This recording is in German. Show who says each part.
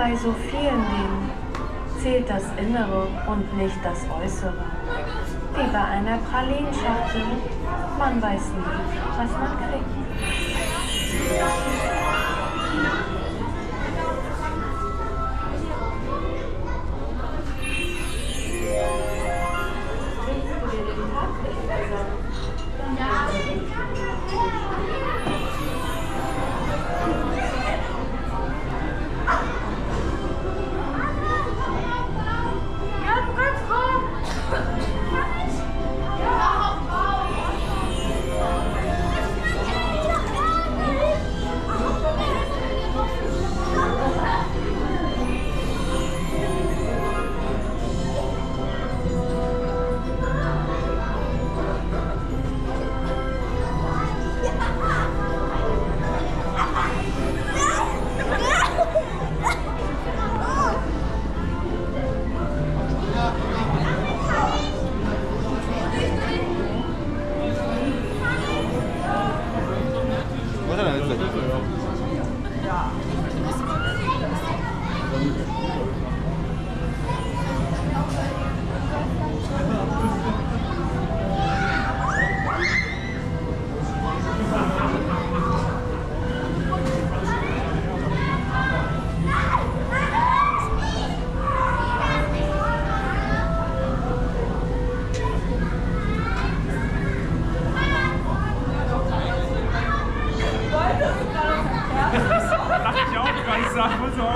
Speaker 1: bei so vielen Dingen zählt das Innere und nicht das Äußere. Wie bei einer Pralinschachtel. Man weiß nie, was man kriegt. 咋不走？